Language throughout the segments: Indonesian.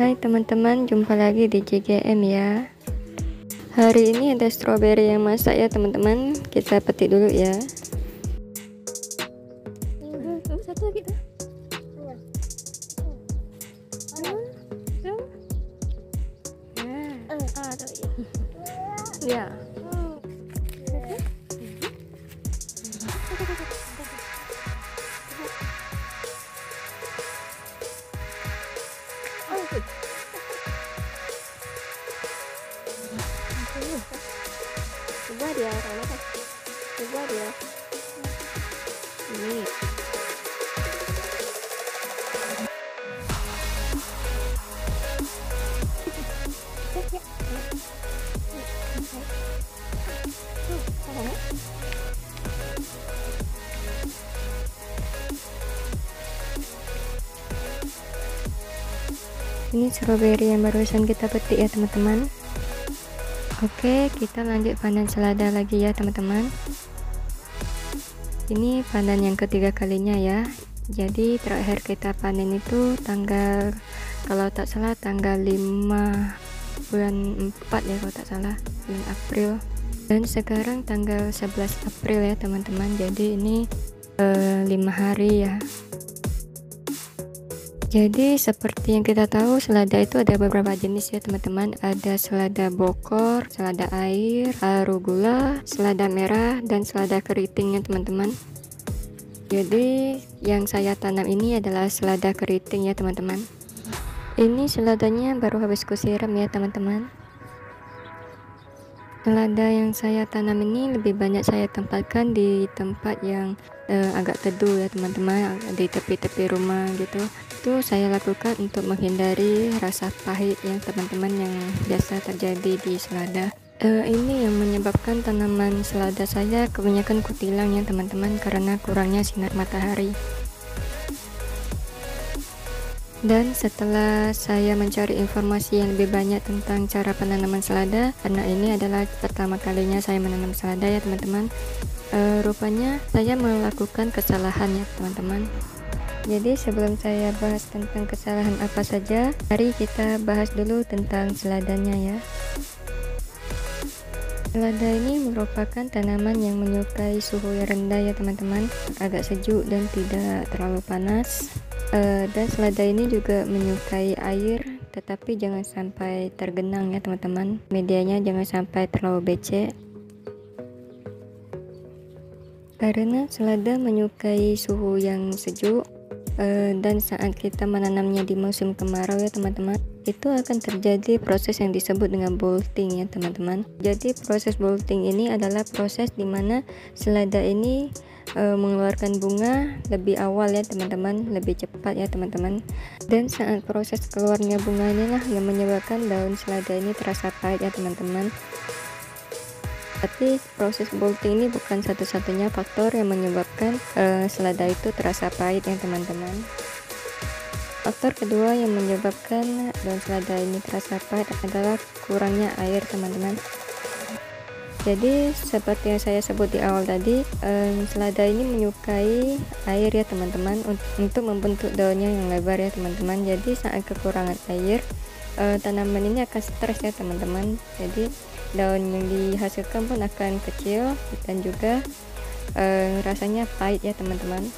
Hai teman-teman, jumpa lagi di JGM ya. Hari ini ada stroberi yang masak ya teman-teman. Kita petik dulu ya. Dia karena apa? Coba dia. Ini. Ini strawberry yang barusan kita petik ya teman-teman. Oke, kita lanjut panen selada lagi ya teman-teman. Ini panen yang ketiga kalinya ya. Jadi terakhir kita panen itu tanggal kalau tak salah tanggal 5 bulan 4 ya kalau tak salah bulan April. Dan sekarang tanggal 11 April ya teman-teman. Jadi ini eh, 5 hari ya jadi seperti yang kita tahu selada itu ada beberapa jenis ya teman-teman. Ada selada bokor selada air arugula selada merah dan selada keriting ya teman-teman. Jadi yang saya tanam ini adalah selada keriting ya teman-teman. Ini seladanya baru habis kusiram ya teman-teman selada yang saya tanam ini lebih banyak saya tempatkan di tempat yang uh, agak teduh ya teman-teman di tepi-tepi rumah gitu. Itu saya lakukan untuk menghindari rasa pahit yang teman-teman yang biasa terjadi di selada. Uh, ini yang menyebabkan tanaman selada saya kebanyakan kutilang ya teman-teman karena kurangnya sinar matahari dan setelah saya mencari informasi yang lebih banyak tentang cara penanaman selada karena ini adalah pertama kalinya saya menanam selada ya teman-teman e, rupanya saya melakukan kesalahan ya teman-teman. Jadi sebelum saya bahas tentang kesalahan apa saja mari kita bahas dulu tentang seladanya ya. Selada ini merupakan tanaman yang menyukai suhu yang rendah ya teman-teman. Agak sejuk dan tidak terlalu panas uh, dan selada ini juga menyukai air tetapi jangan sampai tergenang ya teman-teman. Medianya jangan sampai terlalu becek. Karena selada menyukai suhu yang sejuk uh, dan saat kita menanamnya di musim kemarau ya teman-teman itu akan terjadi proses yang disebut dengan bolting ya teman-teman. Jadi proses bolting ini adalah proses di mana selada ini e, mengeluarkan bunga lebih awal ya teman-teman. Lebih cepat ya teman-teman. Dan saat proses keluarnya bunga inilah yang menyebabkan daun selada ini terasa pahit ya teman-teman. Tapi proses bolting ini bukan satu-satunya faktor yang menyebabkan e, selada itu terasa pahit ya teman-teman faktor kedua yang menyebabkan daun selada ini terasa pahit adalah kurangnya air teman-teman. Jadi seperti yang saya sebut di awal tadi um, selada ini menyukai air ya teman-teman untuk membentuk daunnya yang lebar ya teman-teman. Jadi saat kekurangan air. Uh, tanaman ini akan stres ya teman-teman. Jadi daun yang dihasilkan pun akan kecil dan juga uh, rasanya pahit ya teman-teman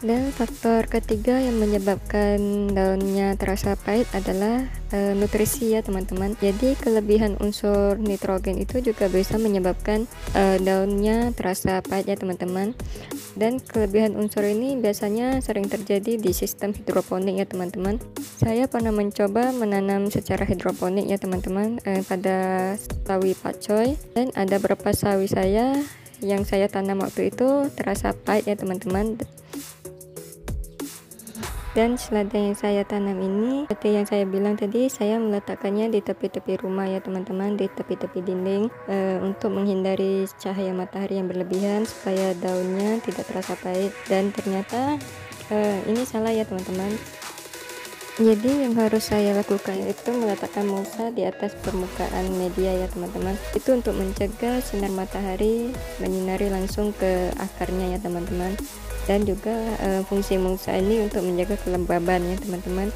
Dan faktor ketiga yang menyebabkan daunnya terasa pahit adalah e, nutrisi ya teman-teman. Jadi kelebihan unsur nitrogen itu juga bisa menyebabkan e, daunnya terasa pahit ya teman-teman. Dan kelebihan unsur ini biasanya sering terjadi di sistem hidroponik ya teman-teman. Saya pernah mencoba menanam secara hidroponik ya teman-teman e, pada sawi pacoy dan ada beberapa sawi saya yang saya tanam waktu itu terasa pahit ya teman-teman dan selada yang saya tanam ini seperti yang saya bilang tadi saya meletakkannya di tepi-tepi rumah ya teman-teman di tepi-tepi dinding e, untuk menghindari cahaya matahari yang berlebihan supaya daunnya tidak terasa pahit. Dan ternyata e, ini salah ya teman-teman. Jadi yang harus saya lakukan itu meletakkan mulsa di atas permukaan media ya teman-teman. Itu untuk mencegah sinar matahari menyinari langsung ke akarnya ya teman-teman dan juga e, fungsi mulsa ini untuk menjaga kelembaban ya teman-teman.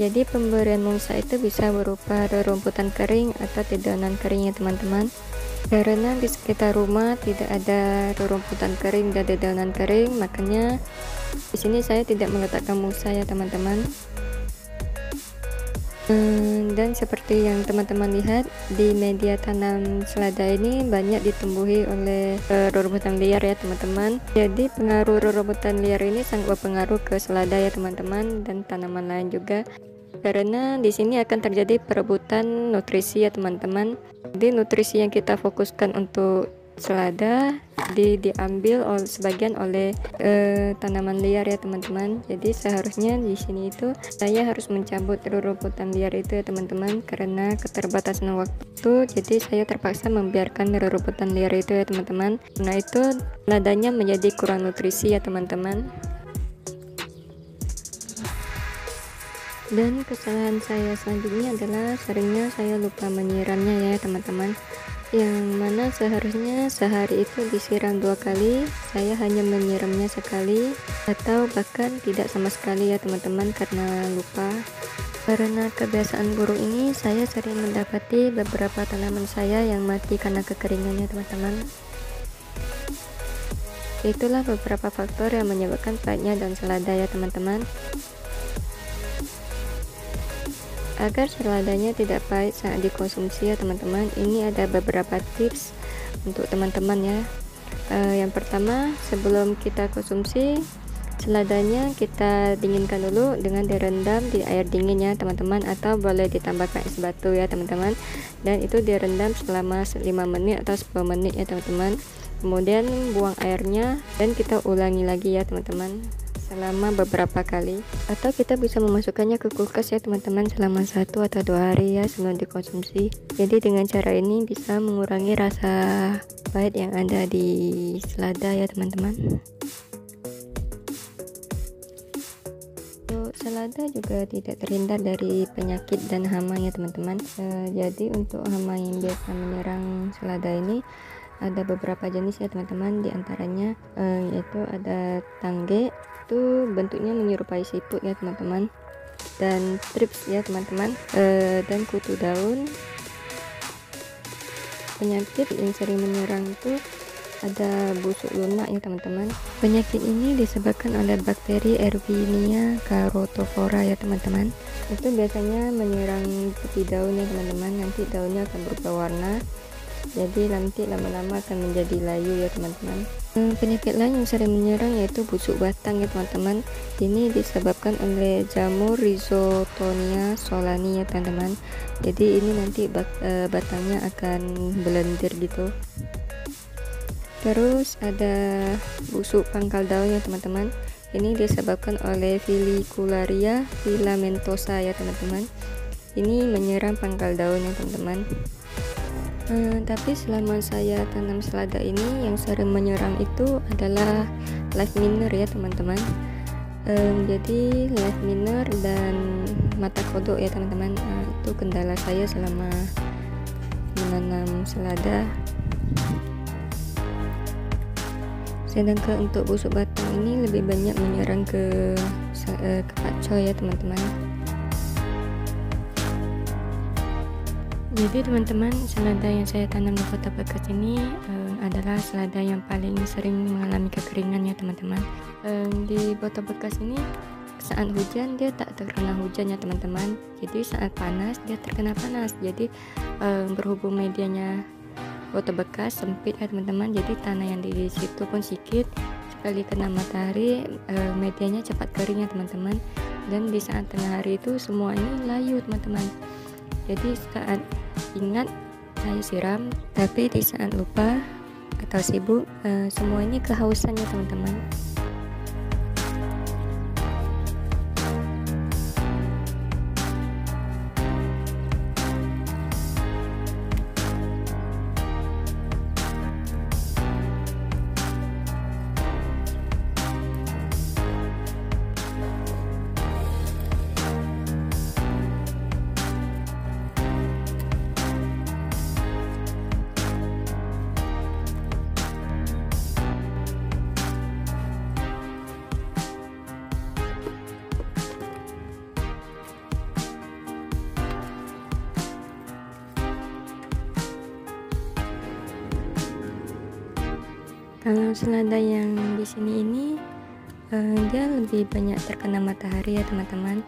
Jadi pemberian mulsa itu bisa berupa rerumputan kering atau dedaunan kering ya teman-teman. Karena di sekitar rumah tidak ada rerumputan kering dan dedaunan kering makanya di sini saya tidak meletakkan mulsa ya teman-teman dan seperti yang teman-teman lihat di media tanam selada ini banyak ditumbuhi oleh uh, rerumputan liar ya teman-teman. Jadi pengaruh rerumputan liar ini sangat berpengaruh ke selada ya teman-teman dan tanaman lain juga. Karena di sini akan terjadi perebutan nutrisi ya teman-teman. Jadi nutrisi yang kita fokuskan untuk selada di diambil oleh sebagian oleh uh, tanaman liar ya teman-teman. Jadi seharusnya di sini itu saya harus mencabut rerumputan liar itu ya teman-teman karena keterbatasan waktu. Jadi saya terpaksa membiarkan rerumputan liar itu ya teman-teman. Nah itu ladanya menjadi kurang nutrisi ya teman-teman. Dan kesalahan saya selanjutnya adalah seringnya saya lupa menyiramnya ya teman-teman yang mana seharusnya sehari itu disiram dua kali saya hanya menyiramnya sekali atau bahkan tidak sama sekali ya teman-teman karena lupa. Karena kebiasaan buruk ini saya sering mendapati beberapa tanaman saya yang mati karena kekeringannya teman-teman. Itulah beberapa faktor yang menyebabkan pahitnya dan selada ya teman-teman agar seladanya tidak pahit saat dikonsumsi ya teman-teman ini ada beberapa tips untuk teman-teman ya. Uh, yang pertama sebelum kita konsumsi seladanya kita dinginkan dulu dengan direndam di air dingin ya teman-teman atau boleh ditambahkan es batu ya teman-teman. Dan itu direndam selama 5 menit atau 10 menit ya teman-teman. Kemudian buang airnya dan kita ulangi lagi ya teman-teman selama beberapa kali. Atau kita bisa memasukkannya ke kulkas ya teman-teman selama satu atau dua hari ya sebelum dikonsumsi. Jadi dengan cara ini bisa mengurangi rasa pahit yang ada di selada ya teman-teman. Selada juga tidak terhindar dari penyakit dan hama ya teman-teman. E, jadi untuk hama yang biasa menyerang selada ini ada beberapa jenis ya teman-teman. Di antaranya e, yaitu ada tangge itu bentuknya menyerupai siput ya teman-teman. Dan trips ya teman-teman. E, dan kutu daun. Penyakit yang sering menyerang itu ada busuk lunak ya teman-teman. Penyakit ini disebabkan oleh bakteri Erwinia carotophora ya teman-teman. Itu biasanya menyerang peti daun ya teman-teman. Nanti daunnya akan berubah warna jadi nanti lama-lama akan menjadi layu ya teman-teman. Hmm, penyakit lain yang sering menyerang yaitu busuk batang ya teman-teman. Ini disebabkan oleh jamur rhizotonia solani ya teman-teman. Jadi ini nanti bat, uh, batangnya akan belendir gitu. Terus ada busuk pangkal daun ya teman-teman. Ini disebabkan oleh filicularia filamentosa ya teman-teman. Ini menyerang pangkal daun ya teman-teman Hmm, tapi selama saya tanam selada ini yang sering menyerang itu adalah live miner ya teman-teman. Um, jadi live miner dan mata kodok ya teman-teman. Nah, itu kendala saya selama menanam selada. Sedangkan untuk busuk batang ini lebih banyak menyerang ke uh, ke ya teman-teman. Jadi teman-teman selada yang saya tanam di kota bekas ini uh, adalah selada yang paling sering mengalami kekeringan ya teman-teman. Uh, di kota bekas ini saat hujan dia tak terkena hujan ya teman-teman. Jadi saat panas dia terkena panas. Jadi uh, berhubung medianya kota bekas sempit ya teman-teman jadi tanah yang di situ pun sedikit sekali kena matahari uh, medianya cepat kering ya teman-teman. Dan di saat tengah hari itu semua ini layu teman-teman. Jadi saat ingat saya siram tapi di saat lupa atau sibuk uh, semua ini kehausan ya teman-teman kalau selada yang di sini ini uh, dia lebih banyak terkena matahari ya teman-teman.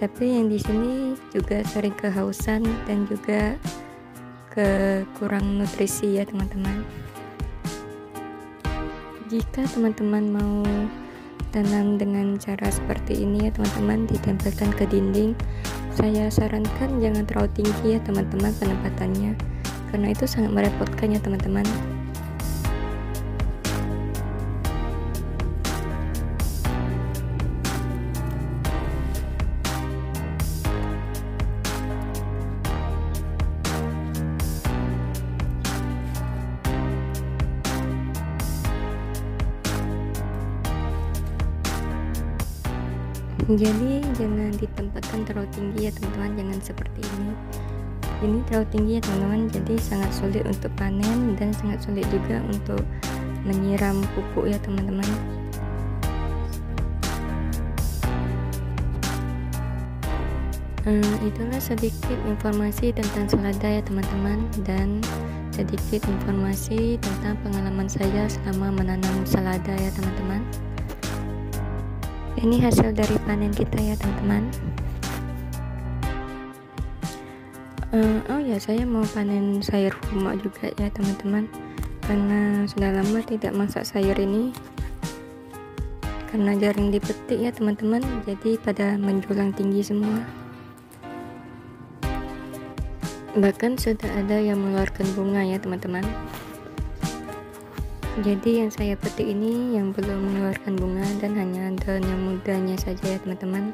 Tapi yang di sini juga sering kehausan dan juga kekurang nutrisi ya teman-teman. Jika teman-teman mau tanam dengan cara seperti ini ya teman-teman ditempelkan ke dinding. Saya sarankan jangan terlalu tinggi ya teman-teman penempatannya. Karena itu sangat merepotkan ya teman-teman jadi jangan ditempatkan terlalu tinggi ya teman-teman. Jangan seperti ini. Ini terlalu tinggi ya teman-teman. Jadi sangat sulit untuk panen dan sangat sulit juga untuk menyiram pupuk ya teman-teman. Hmm, itulah sedikit informasi tentang selada ya teman-teman. Dan sedikit informasi tentang pengalaman saya selama menanam selada ya teman-teman ini hasil dari panen kita ya teman-teman. Uh, oh ya saya mau panen sayur rumah juga ya teman-teman. Karena sudah lama tidak masak sayur ini. Karena jarang dipetik ya teman-teman. Jadi pada menjulang tinggi semua. Bahkan sudah ada yang mengeluarkan bunga ya teman-teman jadi yang saya petik ini yang belum mengeluarkan bunga dan hanya daun yang mudanya saja ya teman-teman